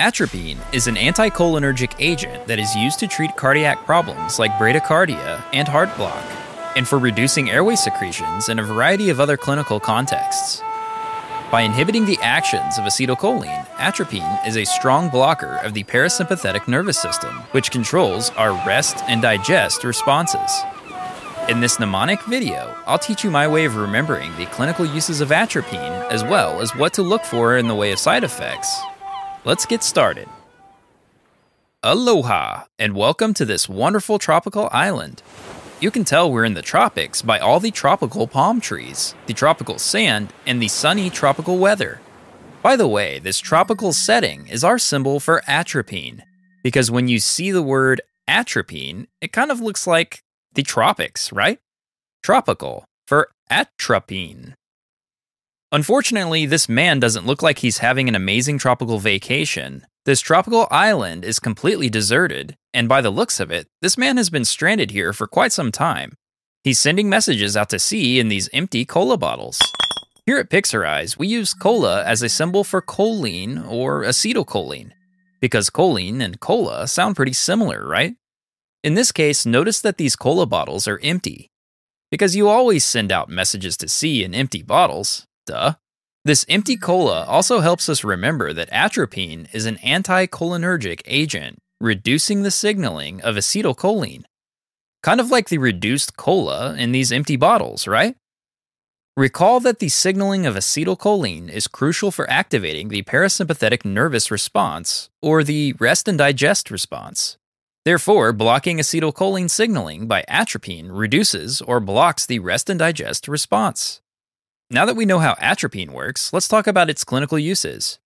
Atropine is an anticholinergic agent that is used to treat cardiac problems like bradycardia and heart block, and for reducing airway secretions in a variety of other clinical contexts. By inhibiting the actions of acetylcholine, atropine is a strong blocker of the parasympathetic nervous system, which controls our rest and digest responses. In this mnemonic video, I'll teach you my way of remembering the clinical uses of atropine as well as what to look for in the way of side effects. Let's get started. Aloha, and welcome to this wonderful tropical island. You can tell we're in the tropics by all the tropical palm trees, the tropical sand, and the sunny tropical weather. By the way, this tropical setting is our symbol for atropine, because when you see the word atropine, it kind of looks like the tropics, right? Tropical for atropine. Unfortunately, this man doesn't look like he's having an amazing tropical vacation. This tropical island is completely deserted, and by the looks of it, this man has been stranded here for quite some time. He's sending messages out to sea in these empty cola bottles. Here at Pixorize, we use cola as a symbol for choline or acetylcholine, because choline and cola sound pretty similar, right? In this case, notice that these cola bottles are empty, because you always send out messages to sea in empty bottles, Duh. This empty cola also helps us remember that atropine is an anticholinergic agent, reducing the signaling of acetylcholine. Kind of like the reduced cola in these empty bottles, right? Recall that the signaling of acetylcholine is crucial for activating the parasympathetic nervous response, or the rest and digest response. Therefore, blocking acetylcholine signaling by atropine reduces or blocks the rest and digest response. Now that we know how atropine works, let's talk about its clinical uses.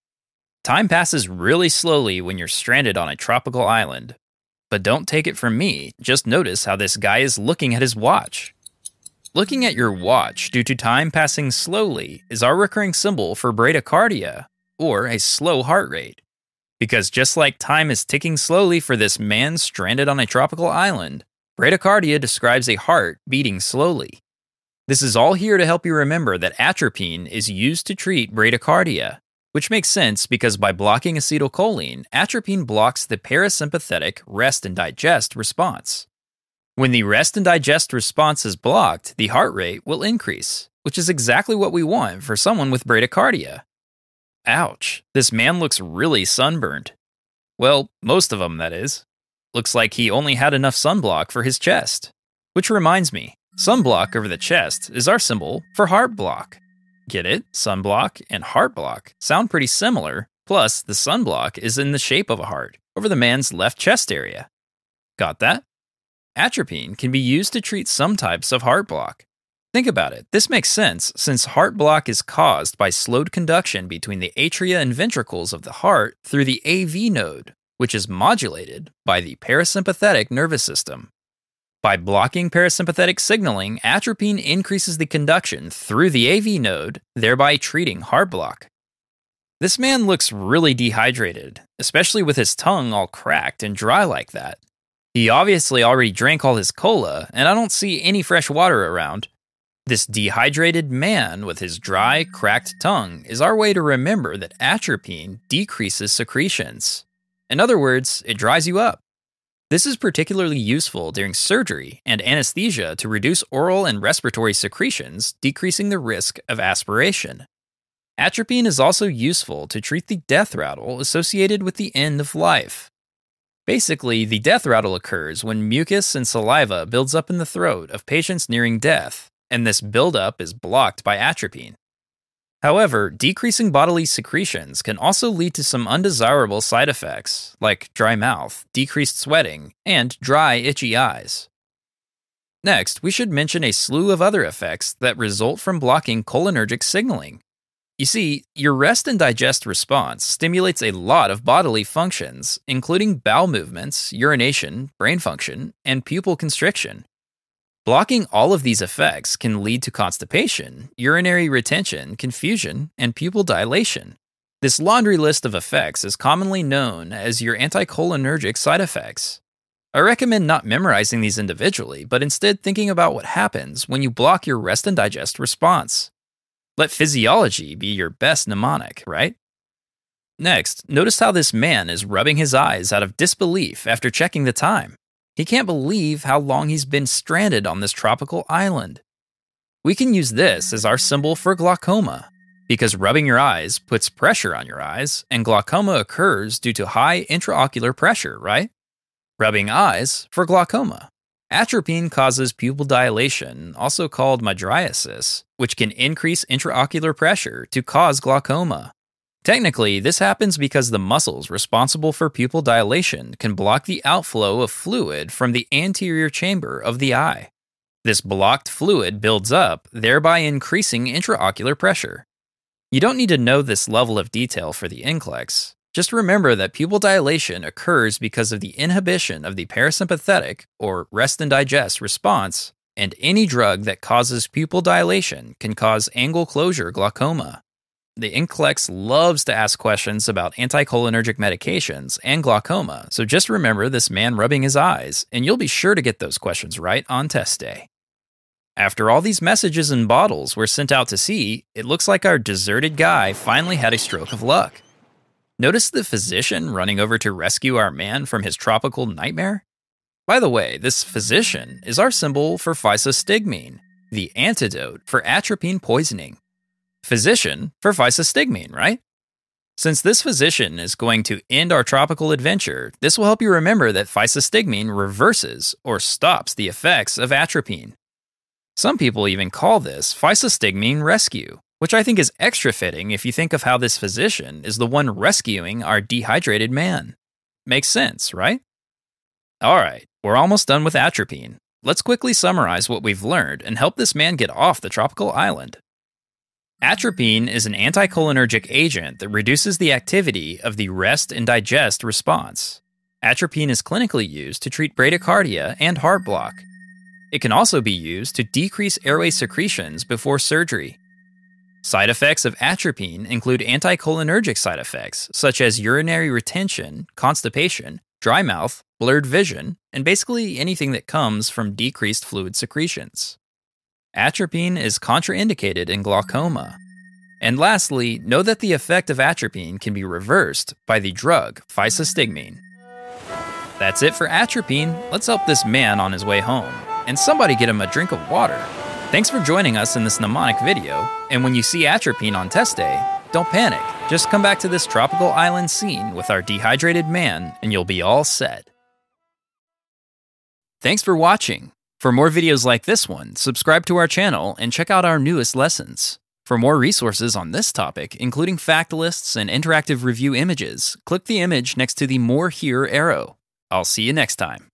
Time passes really slowly when you're stranded on a tropical island. But don't take it from me, just notice how this guy is looking at his watch. Looking at your watch due to time passing slowly is our recurring symbol for bradycardia, or a slow heart rate. Because just like time is ticking slowly for this man stranded on a tropical island, bradycardia describes a heart beating slowly. This is all here to help you remember that atropine is used to treat bradycardia, which makes sense because by blocking acetylcholine, atropine blocks the parasympathetic rest and digest response. When the rest and digest response is blocked, the heart rate will increase, which is exactly what we want for someone with bradycardia. Ouch, this man looks really sunburned. Well, most of them, that is. Looks like he only had enough sunblock for his chest. Which reminds me, Sunblock over the chest is our symbol for heart block. Get it? Sunblock and heart block sound pretty similar, plus, the sunblock is in the shape of a heart over the man's left chest area. Got that? Atropine can be used to treat some types of heart block. Think about it. This makes sense since heart block is caused by slowed conduction between the atria and ventricles of the heart through the AV node, which is modulated by the parasympathetic nervous system. By blocking parasympathetic signaling, atropine increases the conduction through the AV node, thereby treating heart block. This man looks really dehydrated, especially with his tongue all cracked and dry like that. He obviously already drank all his cola, and I don't see any fresh water around. This dehydrated man with his dry, cracked tongue is our way to remember that atropine decreases secretions. In other words, it dries you up. This is particularly useful during surgery and anesthesia to reduce oral and respiratory secretions, decreasing the risk of aspiration. Atropine is also useful to treat the death rattle associated with the end of life. Basically, the death rattle occurs when mucus and saliva builds up in the throat of patients nearing death, and this buildup is blocked by atropine. However, decreasing bodily secretions can also lead to some undesirable side effects, like dry mouth, decreased sweating, and dry, itchy eyes. Next, we should mention a slew of other effects that result from blocking cholinergic signaling. You see, your rest and digest response stimulates a lot of bodily functions, including bowel movements, urination, brain function, and pupil constriction. Blocking all of these effects can lead to constipation, urinary retention, confusion, and pupil dilation. This laundry list of effects is commonly known as your anticholinergic side effects. I recommend not memorizing these individually, but instead thinking about what happens when you block your rest and digest response. Let physiology be your best mnemonic, right? Next, notice how this man is rubbing his eyes out of disbelief after checking the time. He can't believe how long he's been stranded on this tropical island. We can use this as our symbol for glaucoma, because rubbing your eyes puts pressure on your eyes, and glaucoma occurs due to high intraocular pressure, right? Rubbing eyes for glaucoma. Atropine causes pupil dilation, also called mydriasis, which can increase intraocular pressure to cause glaucoma. Technically, this happens because the muscles responsible for pupil dilation can block the outflow of fluid from the anterior chamber of the eye. This blocked fluid builds up, thereby increasing intraocular pressure. You don't need to know this level of detail for the NCLEX. Just remember that pupil dilation occurs because of the inhibition of the parasympathetic, or rest and digest, response, and any drug that causes pupil dilation can cause angle closure glaucoma. The NCLEX loves to ask questions about anticholinergic medications and glaucoma, so just remember this man rubbing his eyes, and you'll be sure to get those questions right on test day. After all these messages and bottles were sent out to sea, it looks like our deserted guy finally had a stroke of luck. Notice the physician running over to rescue our man from his tropical nightmare? By the way, this physician is our symbol for physostigmine, the antidote for atropine poisoning physician for physostigmine, right? Since this physician is going to end our tropical adventure, this will help you remember that physostigmine reverses or stops the effects of atropine. Some people even call this physostigmine rescue, which I think is extra fitting if you think of how this physician is the one rescuing our dehydrated man. Makes sense, right? All right, we're almost done with atropine. Let's quickly summarize what we've learned and help this man get off the tropical island. Atropine is an anticholinergic agent that reduces the activity of the rest and digest response. Atropine is clinically used to treat bradycardia and heart block. It can also be used to decrease airway secretions before surgery. Side effects of atropine include anticholinergic side effects such as urinary retention, constipation, dry mouth, blurred vision, and basically anything that comes from decreased fluid secretions. Atropine is contraindicated in glaucoma. And lastly, know that the effect of atropine can be reversed by the drug physostigmine. That's it for atropine. Let's help this man on his way home. And somebody get him a drink of water. Thanks for joining us in this mnemonic video. And when you see atropine on test day, don't panic. Just come back to this tropical island scene with our dehydrated man, and you'll be all set. Thanks for watching. For more videos like this one, subscribe to our channel and check out our newest lessons. For more resources on this topic, including fact lists and interactive review images, click the image next to the More Here arrow. I'll see you next time.